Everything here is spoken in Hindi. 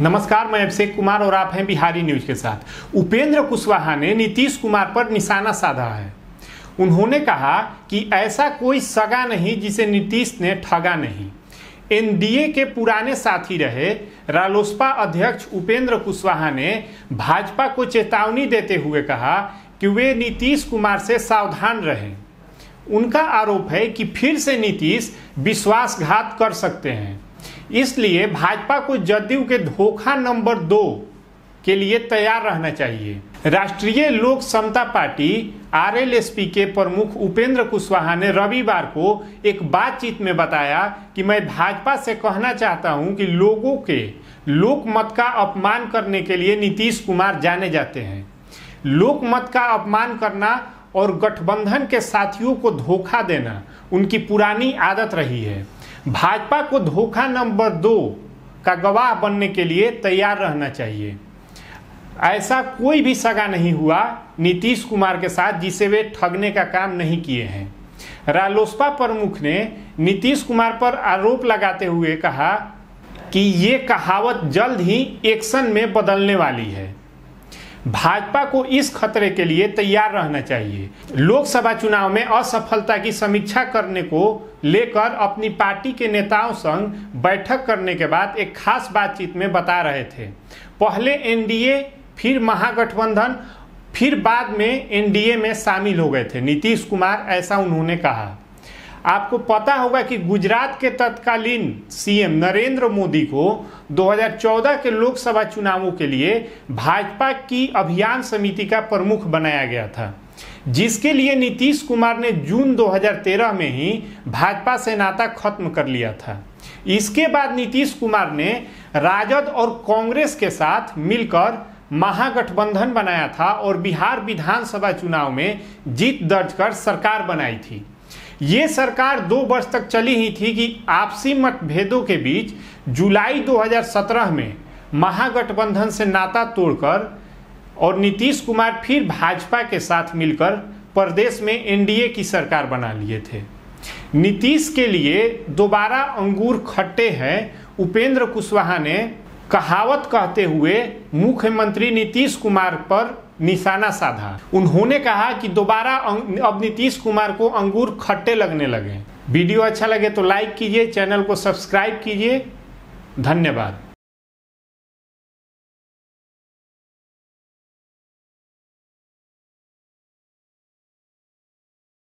नमस्कार, मैं अभिषेक कुमार और आप हैं बिहारी न्यूज़ के साथ। उपेंद्र कुशवाहा ने नीतीश कुमार पर निशाना साधा है। उन्होंने कहा कि ऐसा कोई सगा नहीं जिसे नीतीश ने ठगा नहीं। एनडीए के पुराने साथी रहे रालोसपा अध्यक्ष उपेंद्र कुशवाहा ने भाजपा को चेतावनी देते हुए कहा कि वे नीतीश कुमार से सावधान रहें। उनका आरोप है कि फिर से नीतीश विश्वासघात कर सकते हैं। इसलिए भाजपा को जदयू के धोखा नंबर दो के लिए तैयार रहना चाहिए। राष्ट्रीय लोक समता पार्टी आरएलएसपी के प्रमुख उपेंद्र कुशवाहा ने रविवार को एक बातचीत में बताया कि मैं भाजपा से कहना चाहता हूँ कि लोगों के लोकमत का अपमान करने के लिए नीतीश कुमार जाने जाते हैं। लोकमत का अपमान करना और गठबंधन के साथियों को धोखा देना उनकी पुरानी आदत रही है। भाजपा को धोखा नंबर दो का गवाह बनने के लिए तैयार रहना चाहिए। ऐसा कोई भी सगा नहीं हुआ नीतीश कुमार के साथ, जिसे वे ठगने का काम नहीं किए हैं। रालोसपा प्रमुख ने नीतीश कुमार पर आरोप लगाते हुए कहा कि ये कहावत जल्द ही एक्शन में बदलने वाली है। भाजपा को इस खतरे के लिए तैयार रहना चाहिए। लोकसभा चुनाव में असफलता की समीक्षा करने को लेकर अपनी पार्टी के नेताओं संग बैठक करने के बाद एक खास बातचीत में बता रहे थे। पहले एनडीए, फिर महागठबंधन, फिर बाद में एनडीए में शामिल हो गए थे। नीतीश कुमार, ऐसा उन्होंने कहा। आपको पता होगा कि गुजरात के तत्कालीन सीएम नरेंद्र मोदी को 2014 के लोकसभा चुनावों के लिए भाजपा की अभियान समिति का प्रमुख बनाया गया था, जिसके लिए नीतीश कुमार ने जून 2013 में ही भाजपा से नाता खत्म कर लिया था। इसके बाद नीतीश कुमार ने राजद और कांग्रेस के साथ मिलकर महागठबंधन बनाया था और बिहार विधानसभा चुनाव में जीत दर्ज कर सरकार बनाई थी। ये सरकार दो वर्ष तक चली ही थी कि आपसी मतभेदों के बीच जुलाई 2017 में महागठबंधन से नाता तोड़कर और नीतीश कुमार फिर भाजपा के साथ मिलकर प्रदेश में एनडीए की सरकार बना लिए थे। नीतीश के लिए दोबारा अंगूर खट्टे हैं। उपेंद्र कुशवाहा ने कहावत कहते हुए मुख्यमंत्री नीतीश कुमार पर निशाना साधा। उन्होंने कहा कि दोबारा अब नीतीश कुमार को अंगूर खट्टे लगने लगे। वीडियो अच्छा लगे तो लाइक कीजिए, चैनल को सब्सक्राइब कीजिए। धन्यवाद।